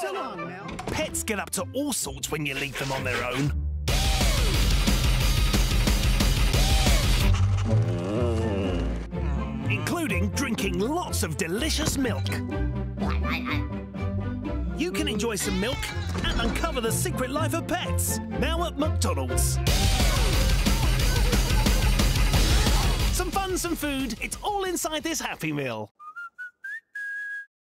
So long, Mel. Pets get up to all sorts when you leave them on their own. Including drinking lots of delicious milk. You can enjoy some milk and uncover the secret life of pets now at McDonald's. Some fun, some food, it's all inside this Happy Meal.